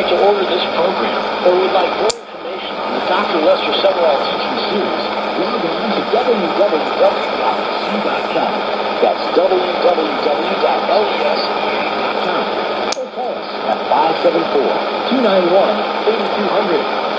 program or would like more information on the Dr. Lester Sumrall teaching series, log on to www.lesea.com. That's www.lesea.com. Or call us at 574-291-8200.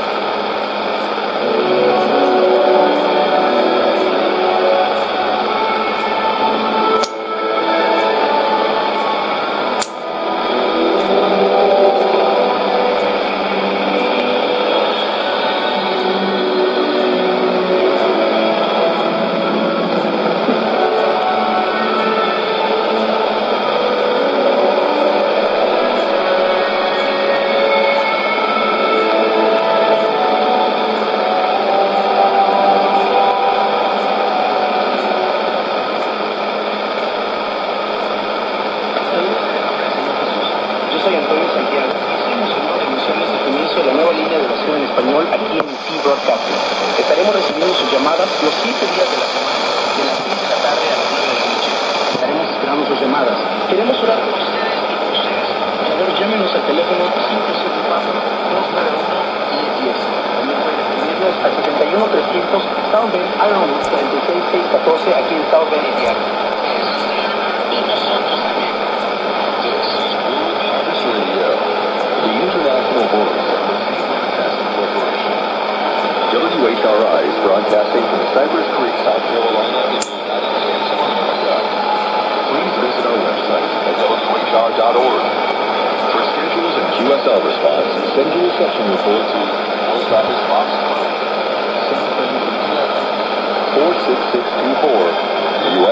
Anunciarles el comienzo de la nueva línea de oración en español aquí en T Broadcasting. Estaremos recibiendo sus llamadas los siete días de la semana, de las 6 de la tarde a las 9 de la noche. Estaremos esperando sus llamadas. Queremos orar por ustedes y por ustedes. Por favor, llámenos al teléfono 574-291-1010. También pueden escribirnos al 71-300 South Bend, Ironwood 46614 aquí en South Bend, Indiana. WHRI is broadcasting from Cypress Creek, South Carolina. Please visit our website at WHR.org. For schedules and QSL response, send your reception report to Post Office Box 12, South Bend, Indiana, 46624